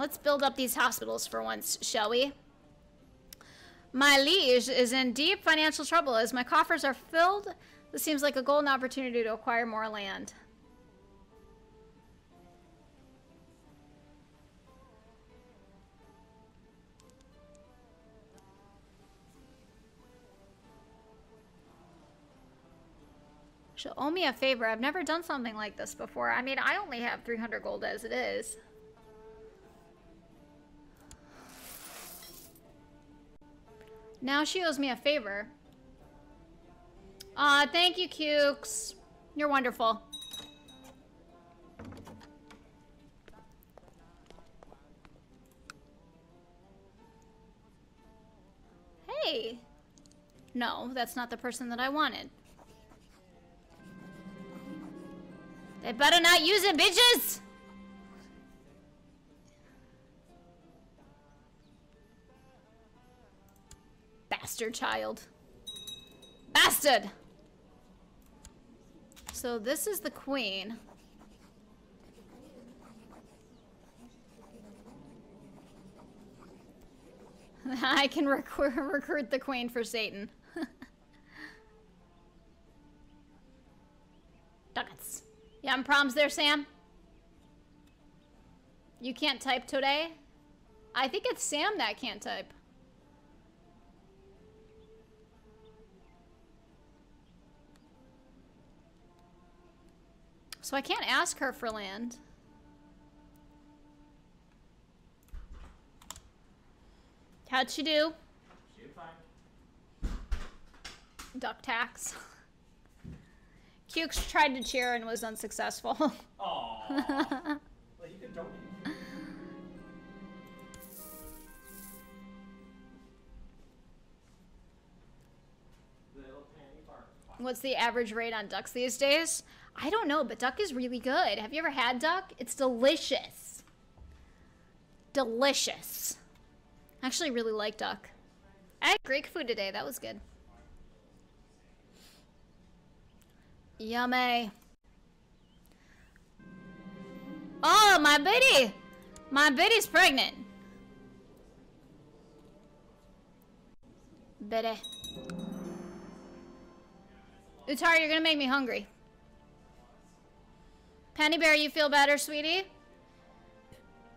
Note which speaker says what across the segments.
Speaker 1: Let's build up these hospitals for once, shall we? My liege is in deep financial trouble as my coffers are filled. This seems like a golden opportunity to acquire more land. She'll owe me a favor. I've never done something like this before. I mean, I only have 300 gold as it is. Now she owes me a favor. Aw, thank you, Cukes. You're wonderful. Hey. No, that's not the person that I wanted. They better not use it, bitches! Bastard child. Bastard! So this is the queen. I can recruit, recruit the queen for Satan. Ducats. Yeah, I'm problems there, Sam? You can't type today? I think it's Sam that can't type. So I can't ask her for land. How'd she do?
Speaker 2: She did fine.
Speaker 1: Duck tax. Cukes tried to cheer and was unsuccessful.
Speaker 2: Aww. well, you can donate. Little panty bar.
Speaker 1: What's the average rate on ducks these days? I don't know, but duck is really good. Have you ever had duck? It's delicious. Delicious. I actually really like duck. I had Greek food today. That was good. Yummy. Oh, my Biddy! My Biddy's pregnant. Biddy. Utari, you're gonna make me hungry. Penny Bear, you feel better, sweetie?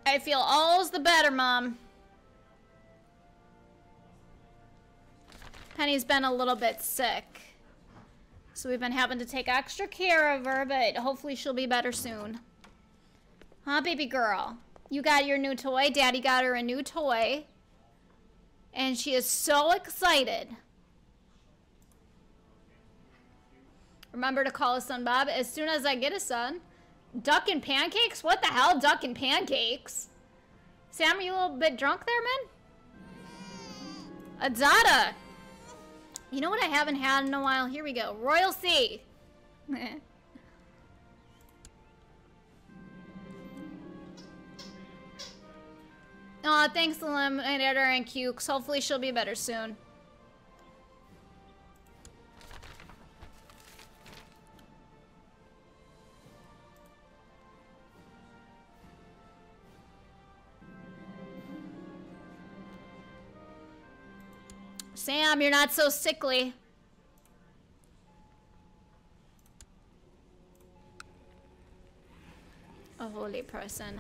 Speaker 1: I feel all's the better, Mom. Penny's been a little bit sick. So we've been having to take extra care of her, but hopefully she'll be better soon. Huh, baby girl? You got your new toy? Daddy got her a new toy. And she is so excited. Remember to call his son Bob as soon as I get a son. Duck and pancakes? What the hell, duck and pancakes? Sam, are you a little bit drunk there, man? Adada. You know what I haven't had in a while? Here we go. Royal Sea. Aw, thanks, Eliminator and Cukes. Hopefully she'll be better soon. Sam, you're not so sickly. A holy person.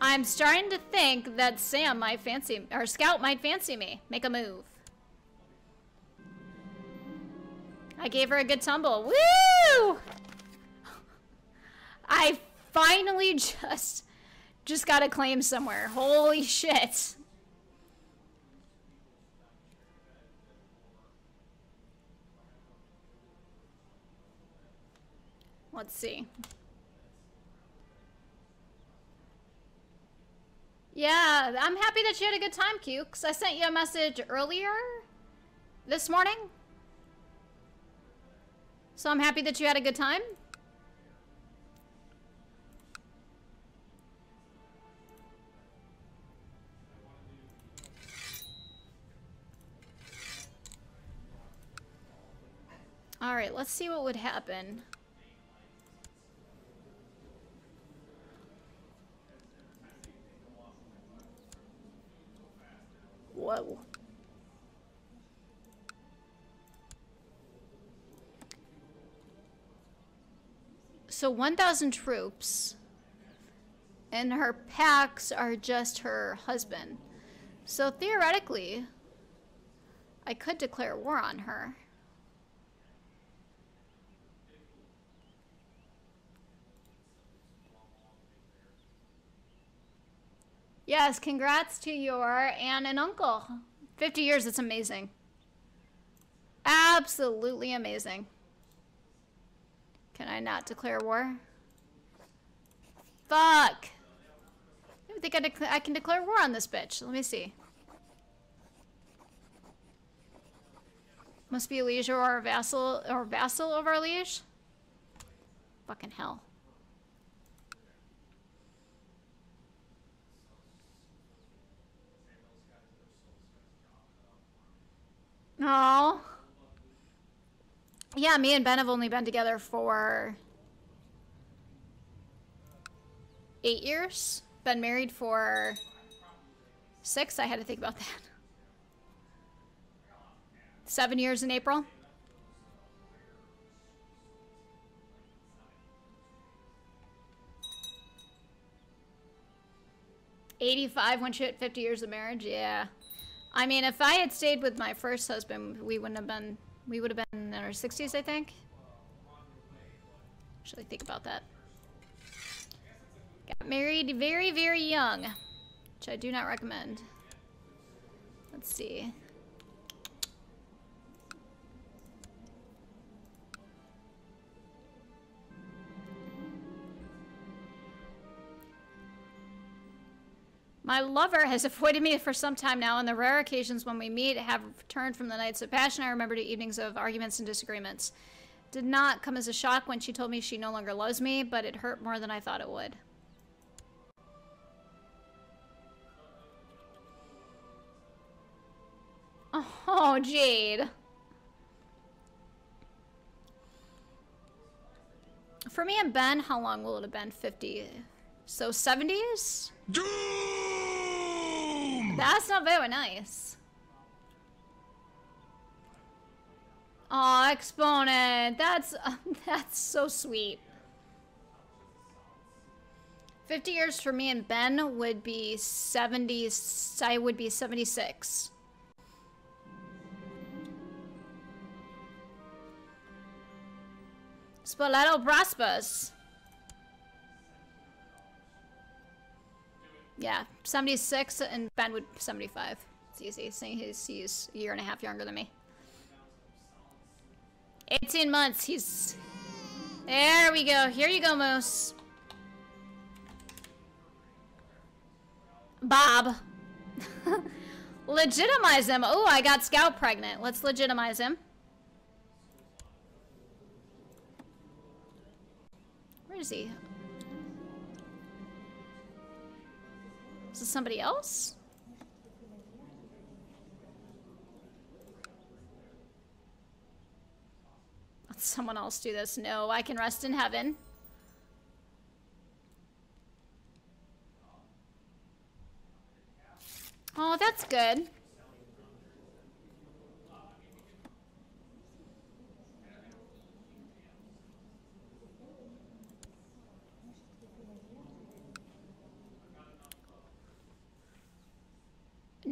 Speaker 1: I'm starting to think that Sam might fancy, or Scout might fancy me. Make a move. I gave her a good tumble. Woo! I finally just, just got a claim somewhere. Holy shit. Let's see. Yeah, I'm happy that you had a good time, Cukes. I sent you a message earlier this morning. So I'm happy that you had a good time. All right, let's see what would happen. Whoa. So 1,000 troops. And her packs are just her husband. So theoretically, I could declare war on her. Yes, congrats to your aunt and uncle. 50 years, it's amazing. Absolutely amazing. Can I not declare war? Fuck! I think I, I can declare war on this bitch. Let me see. Must be a liege or a vassal or vassal of our liege. Fucking hell. Oh. Yeah, me and Ben have only been together for eight years. Been married for six. I had to think about that. Seven years in April. Eighty-five when you hit fifty years of marriage. Yeah. I mean, if I had stayed with my first husband, we wouldn't have been, we would have been in our 60s, I think. Actually, think about that. Got married very, very young, which I do not recommend. Let's see. My lover has avoided me for some time now, and the rare occasions when we meet have turned from the nights of passion I remember to evenings of arguments and disagreements. Did not come as a shock when she told me she no longer loves me, but it hurt more than I thought it would. Oh, Jade. For me and Ben, how long will it have been? 50. So 70s? Doom! That's not very nice. Aw, Exponent. That's, uh, that's so sweet. 50 years for me and Ben would be 70, I would be 76. Spoleto prospers. Yeah, 76 and Ben would 75. It's easy, seeing he's, he's a year and a half younger than me. 18 months, he's... There we go. Here you go, Moose. Bob. legitimize him. Oh, I got Scout pregnant. Let's legitimize him. Where is he? Is this somebody else? Let someone else do this. No, I can rest in heaven. Oh, that's good.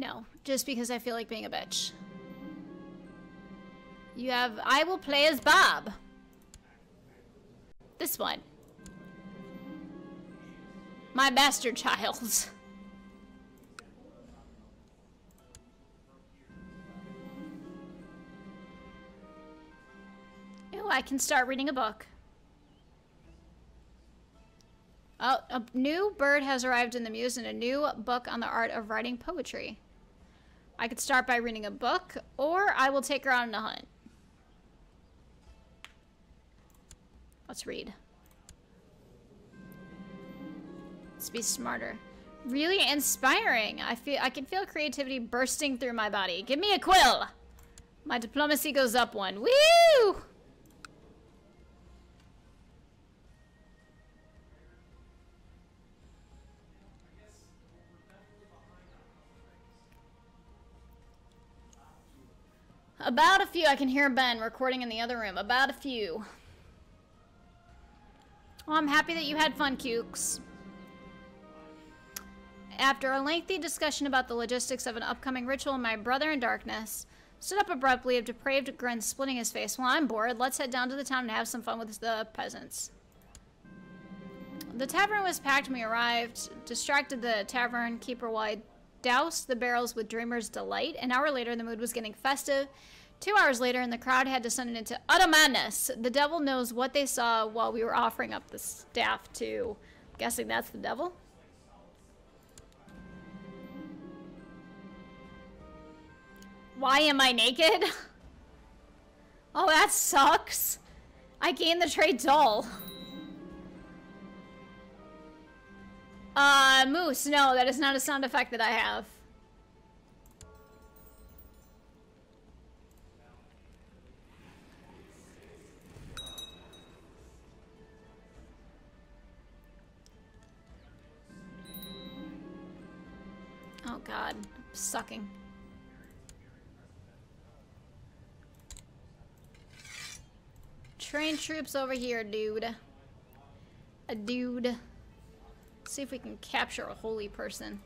Speaker 1: No, just because I feel like being a bitch. You have, I will play as Bob. This one. My bastard child. Oh, I can start reading a book. Oh, a new bird has arrived in the muse and a new book on the art of writing poetry. I could start by reading a book, or I will take her on a hunt. Let's read. Let's be smarter. Really inspiring. I feel I can feel creativity bursting through my body. Give me a quill. My diplomacy goes up one. Woo! About a few. I can hear Ben recording in the other room. About a few. Well, I'm happy that you had fun, Cukes. After a lengthy discussion about the logistics of an upcoming ritual, my brother in darkness stood up abruptly, a depraved grin splitting his face. Well, I'm bored. Let's head down to the town and have some fun with the peasants. The tavern was packed when we arrived, distracted the tavern keeper while I doused the barrels with Dreamer's Delight. An hour later, the mood was getting festive. Two hours later, and the crowd had descended into utter madness. The devil knows what they saw while we were offering up the staff to. Guessing that's the devil? Why am I naked? Oh, that sucks. I gained the trade dull. Uh, moose. No, that is not a sound effect that I have. Oh god, sucking. Train troops over here, dude. A dude. See if we can capture a holy person.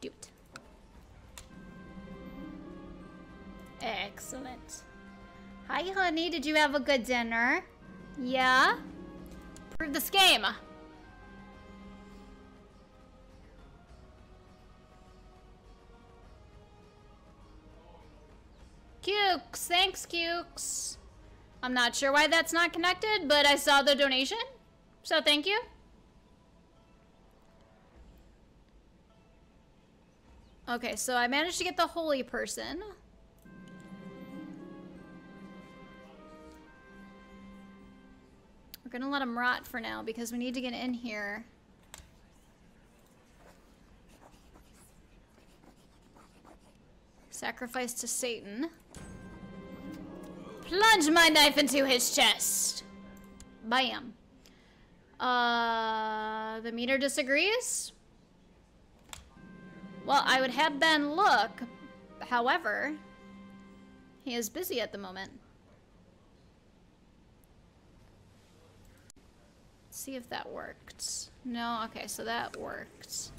Speaker 1: Dude. Excellent. Hi, honey. Did you have a good dinner? Yeah? Prove this game. Cukes, thanks, Cukes. I'm not sure why that's not connected, but I saw the donation, so thank you. Okay, so I managed to get the holy person. We're gonna let him rot for now because we need to get in here. Sacrifice to Satan. Plunge my knife into his chest. Bam. Uh, the meter disagrees? Well, I would have Ben look. However, he is busy at the moment. Let's see if that worked. No, okay, so that worked.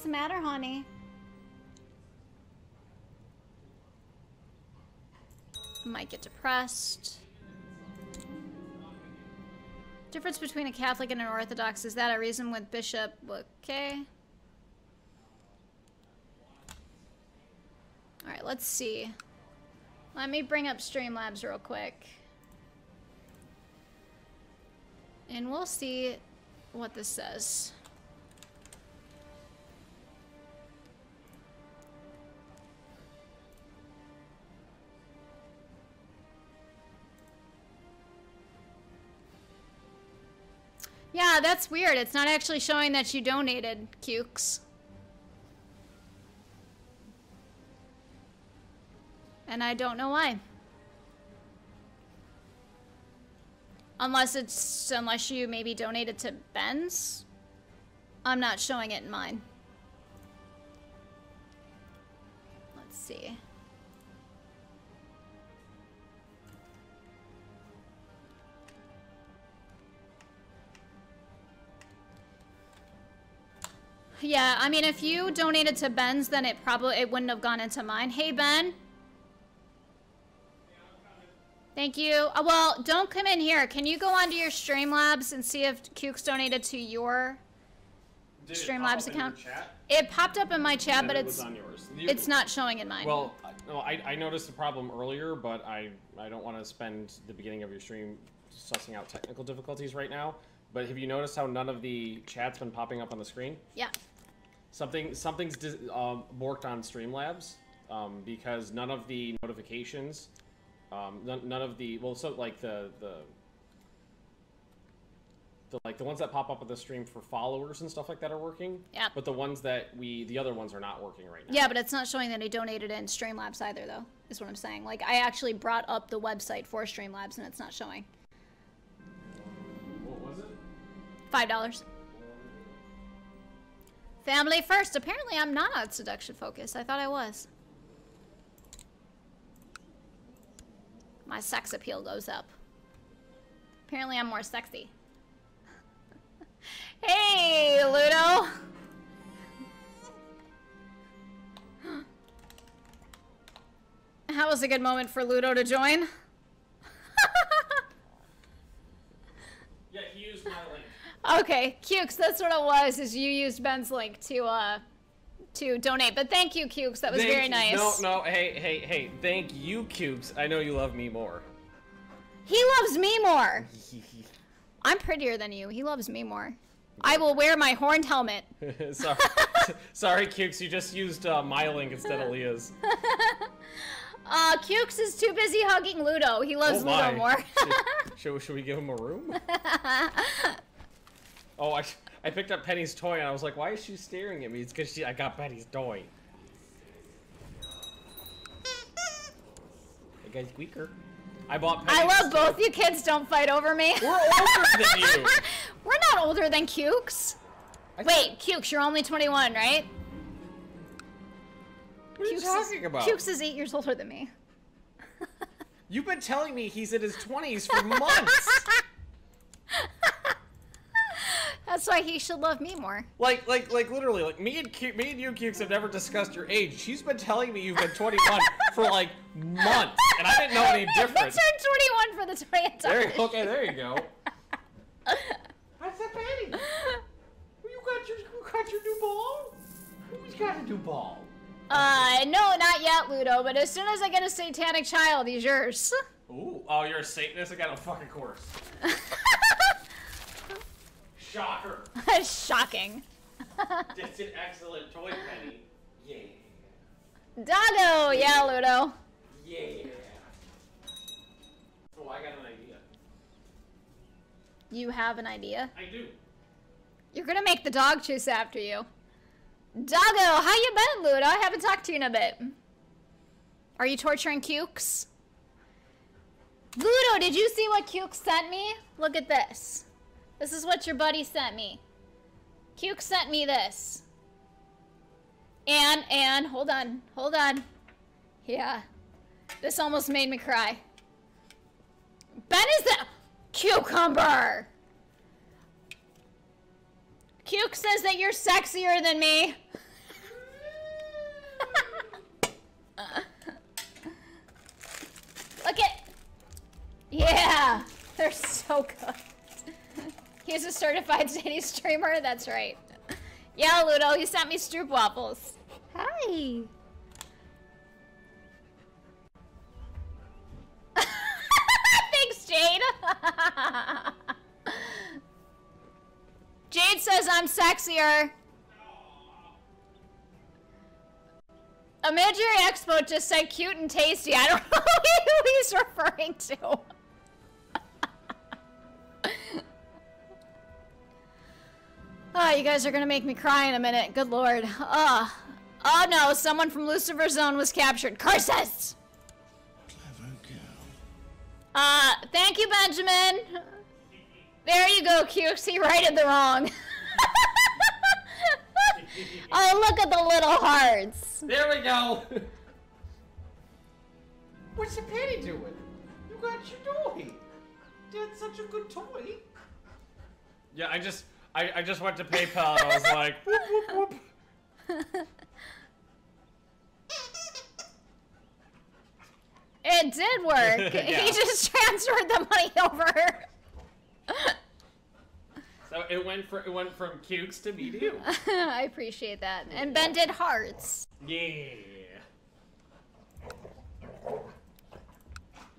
Speaker 1: What's the matter, honey? Might get depressed. Difference between a Catholic and an Orthodox, is that a reason with Bishop? Okay. Alright, let's see. Let me bring up Streamlabs real quick. And we'll see what this says. Yeah, that's weird. It's not actually showing that you donated, Cukes. And I don't know why. Unless it's, unless you maybe donated to Ben's. I'm not showing it in mine. Let's see. Yeah, I mean, if you donated to Ben's, then it probably, it wouldn't have gone into mine. Hey, Ben. Thank you. Uh, well, don't come in here. Can you go onto your Streamlabs and see if Cukes donated to your
Speaker 2: Did
Speaker 1: Streamlabs
Speaker 2: pop up your
Speaker 1: account? It popped up in my chat, but
Speaker 2: it
Speaker 1: it's
Speaker 2: on yours. You-
Speaker 1: it's not showing in mine.
Speaker 2: Well, I- no, I, I noticed the problem earlier, but I, I don't want to spend the beginning of your stream sussing out technical difficulties right now. But have you noticed how none of the chat's been popping up on the screen?
Speaker 1: yeah.
Speaker 2: Something something's um, borked on Streamlabs um, because none of the notifications, um, none, none of the well, so like the the the like the ones that pop up on the stream for followers and stuff like that are working.
Speaker 1: Yep.
Speaker 2: But the ones that we the other ones are not working right now.
Speaker 1: Yeah, but it's not showing that I donated in Streamlabs either, though. Is what I'm saying. Like I actually brought up the website for Streamlabs, and it's not showing.
Speaker 2: What was it?
Speaker 1: Five dollars. Family first. Apparently, I'm not on seduction focus. I thought I was. My sex appeal goes up. Apparently, I'm more sexy. hey, Ludo. That was a good moment for Ludo to join.
Speaker 2: Yeah, he used my.
Speaker 1: Okay, Cukes, that's what it was. Is you used Ben's link to uh to donate. But thank you, Cukes. That was
Speaker 2: Thank
Speaker 1: very
Speaker 2: you-
Speaker 1: nice.
Speaker 2: No, no, hey, hey, hey. Thank you, Cukes. I know you love me more.
Speaker 1: He loves me more. I'm prettier than you. He loves me more. I will wear my horned helmet.
Speaker 2: sorry, sorry, Cukes. You just used uh, my link instead of Leah's.
Speaker 1: Uh, Cukes is too busy hugging Ludo. He loves
Speaker 2: oh.
Speaker 1: Ludo more.
Speaker 2: should, should, should we give him a room? Oh, I, I picked up Penny's toy and I was like, why is she staring at me? It's because she I got Penny's toy. Hey guys, squeaker. I bought Penny's
Speaker 1: I love both you kids. Don't fight over me.
Speaker 2: We're older than you.
Speaker 1: We're not older than Cukes. Wait, Cukes, you're only 21, right?
Speaker 2: What are you talking
Speaker 1: is,
Speaker 2: about?
Speaker 1: Cukes is eight years older than me.
Speaker 2: You've been telling me he's in his 20s for months.
Speaker 1: That's why he should love me more.
Speaker 2: like, like, like, literally, like me and Q, me and you, Cukes, have never discussed your age. She's been telling me you've been 21 for like months, and I didn't know any
Speaker 1: I
Speaker 2: difference.
Speaker 1: turned 21 for the 20th time.
Speaker 2: There, okay, there you go. What's that, Penny? You got your, you got your new ball? Who's got a new ball?
Speaker 1: Uh, no, not yet, Ludo, but as soon as I get a satanic child, he's yours.
Speaker 2: Ooh, oh, you're a Satanist? I got a fucking course. Shocker.
Speaker 1: Shocking.
Speaker 2: That's an excellent toy, Penny. Yeah.
Speaker 1: Doggo! Yeah, Ludo.
Speaker 2: Yeah. Oh, I got an idea.
Speaker 1: You have an idea?
Speaker 2: I do.
Speaker 1: You're gonna make the dog chase after you. Doggo, how you been, Ludo? I haven't talked to you in a bit. Are you torturing Cukes? Ludo, did you see what Cukes sent me? Look at this. This is what your buddy sent me. Cukes sent me this. And, and, hold on, hold on. Yeah. This almost made me cry. Ben is the cucumber! Cuke says that you're sexier than me. Look at. Yeah, they're so good. He's a certified city streamer. That's right. Yeah, Ludo, he sent me stroop waffles. Hi. Thanks, Jade. Jade says I'm sexier. Imaginary Expo just said cute and tasty. I don't know who he's referring to. You guys are gonna make me cry in a minute. Good lord. Oh, oh no, someone from Lucifer Zone was captured. Curses!
Speaker 3: Clever girl.
Speaker 1: Uh, thank you, Benjamin. There you go, Cukes. He righted the wrong. oh, look at the little hearts.
Speaker 2: There we go. What's the penny doing? You got your toy. That's such a good toy. Yeah, I just, I, I just went to PayPal and I was like, whoop, whoop, whoop.
Speaker 1: It did work.
Speaker 2: Yeah.
Speaker 1: He just transferred the money over.
Speaker 2: So it went from it went from Cukes to me to.
Speaker 1: I appreciate that. And Ben did hearts.
Speaker 2: Yeah.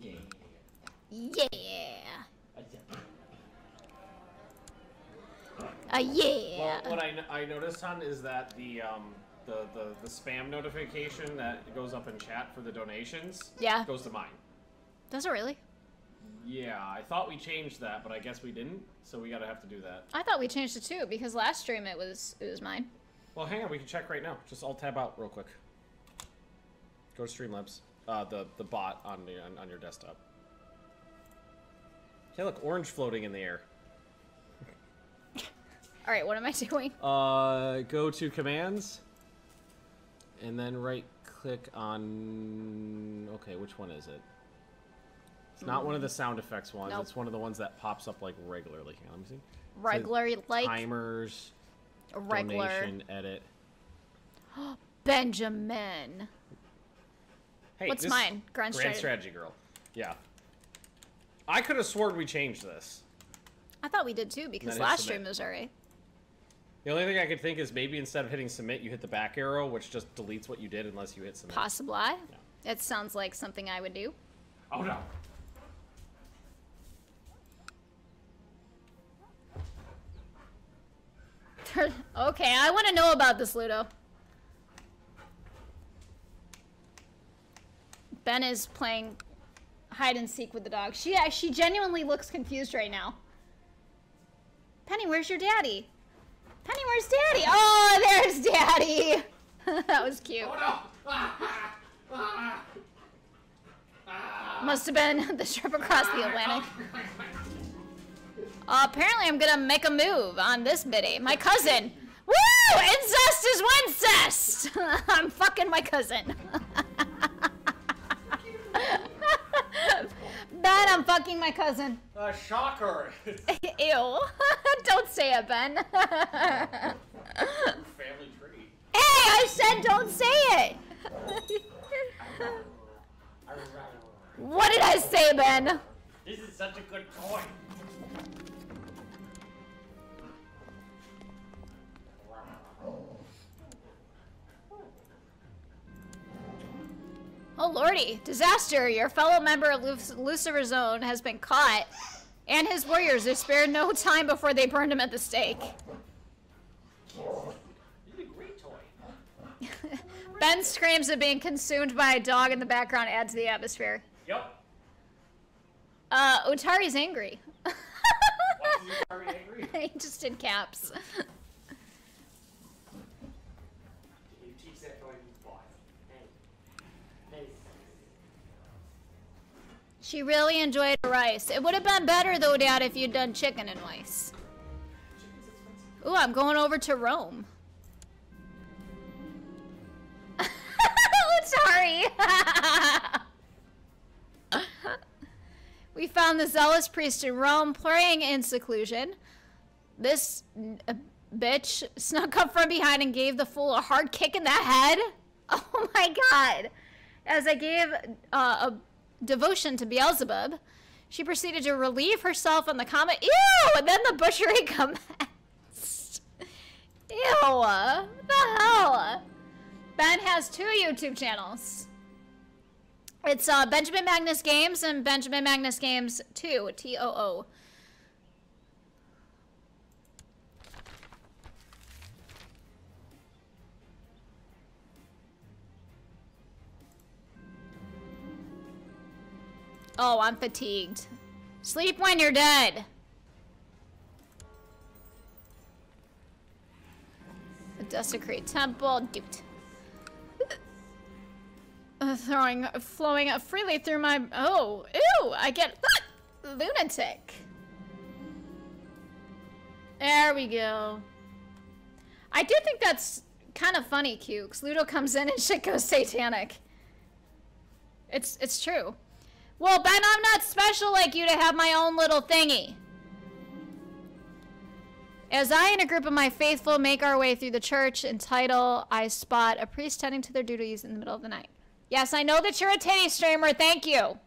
Speaker 2: Yeah.
Speaker 1: Yeah. Uh, yeah.
Speaker 2: Well, what I, I noticed, hon, is that the um the, the the spam notification that goes up in chat for the donations
Speaker 1: Yeah.
Speaker 2: goes to mine.
Speaker 1: Does it really?
Speaker 2: Yeah, I thought we changed that, but I guess we didn't. So we gotta have to do that.
Speaker 1: I thought we changed it too because last stream it was it was mine.
Speaker 2: Well, hang on, we can check right now. Just I'll tab out real quick. Go to Streamlabs. Uh, the the bot on the on, on your desktop. Hey, look, orange floating in the air.
Speaker 1: All right, what am I doing?
Speaker 2: Uh, go to commands, and then right click on. Okay, which one is it? It's not one of the sound effects ones.
Speaker 1: Nope.
Speaker 2: It's one of the ones that pops up like regularly. Hang on, let me see.
Speaker 1: Regular like
Speaker 2: Timers,
Speaker 1: regular
Speaker 2: donation, edit.
Speaker 1: Benjamin.
Speaker 2: Hey,
Speaker 1: What's mine? Grand
Speaker 2: Grand
Speaker 1: Strategy.
Speaker 2: Strategy Girl. Yeah. I could have sworn we changed this.
Speaker 1: I thought we did too because last stream was alright.
Speaker 2: The only thing I could think is maybe instead of hitting submit, you hit the back arrow, which just deletes what you did unless you hit submit.
Speaker 1: Possibly. It sounds like something I would do.
Speaker 2: Oh no.
Speaker 1: okay, I want to know about this, Ludo. Ben is playing hide and seek with the dog. She uh, she genuinely looks confused right now. Penny, where's your daddy? Penny, where's daddy? Oh, there's daddy. that was cute. Must have been the trip across the Atlantic. Uh, apparently, I'm gonna make a move on this biddy. My cousin. Woo! Incest is incest. I'm fucking my cousin. Ben, I'm fucking my cousin.
Speaker 2: Uh, shocker.
Speaker 1: Ew. don't say it, Ben. hey,
Speaker 2: Family tree.
Speaker 1: I said don't say it. what did I say, Ben?
Speaker 2: This is such a good toy.
Speaker 1: Oh lordy, disaster! Your fellow member of Luc- Lucifer Zone has been caught, and his warriors are spared no time before they burned him at the stake.
Speaker 2: This is a great toy.
Speaker 1: Ben screams of being consumed by a dog in the background add to the atmosphere.
Speaker 2: Yep.
Speaker 1: Uh, Utari's angry.
Speaker 2: Why is he angry?
Speaker 1: he just did caps.
Speaker 2: You teach that toy to boy. Hey. Hey.
Speaker 1: She really enjoyed rice. It would have been better though, Dad, if you'd done chicken and rice. Ooh, I'm going over to Rome. Sorry. we found the zealous priest in Rome praying in seclusion. This uh, bitch snuck up from behind and gave the fool a hard kick in the head. Oh my god. As I gave uh, a devotion to Beelzebub, she proceeded to relieve herself on the comet. Ew! And then the butchery commenced. Ew! What the hell? Ben has two YouTube channels. It's uh, Benjamin Magnus Games and Benjamin Magnus Games 2, T O O. Oh, I'm fatigued. Sleep when you're dead. The Desecrate Temple, Doot. Uh, throwing, flowing freely through my. Oh, ew! I get lunatic. There we go. I do think that's kind of funny, Q. 'cause Ludo comes in and shit goes satanic. It's it's true. Well, Ben, I'm not special like you to have my own little thingy. As I and a group of my faithful make our way through the church in title, I spot a priest tending to their duties in the middle of the night. Yes, I know that you're a titty streamer. Thank you.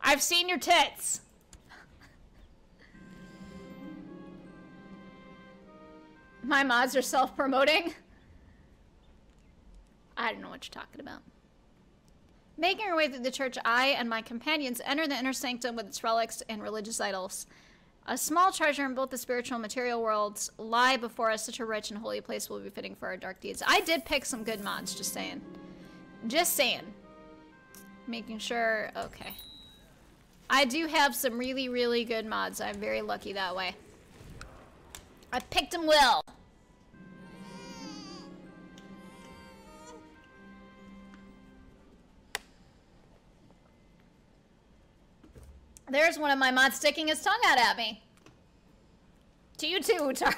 Speaker 1: I've seen your tits. My mods are self promoting. I don't know what you're talking about. Making our way through the church, I and my companions enter the inner sanctum with its relics and religious idols. A small treasure in both the spiritual and material worlds lie before us. Such a rich and holy place will be fitting for our dark deeds. I did pick some good mods, just saying. Just saying. Making sure. Okay. I do have some really, really good mods. I'm very lucky that way. I picked them well. There's one of my mods sticking his tongue out at me. To you too, Utari.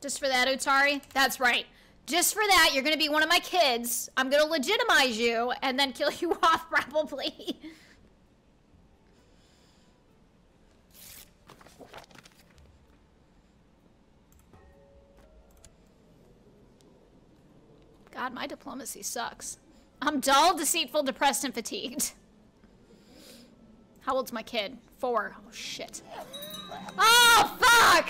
Speaker 1: Just for that, Utari? That's right. Just for that, you're gonna be one of my kids. I'm gonna legitimize you and then kill you off, probably. God, my diplomacy sucks. I'm dull, deceitful, depressed, and fatigued. How old's my kid? Four. Oh, shit. Oh, fuck!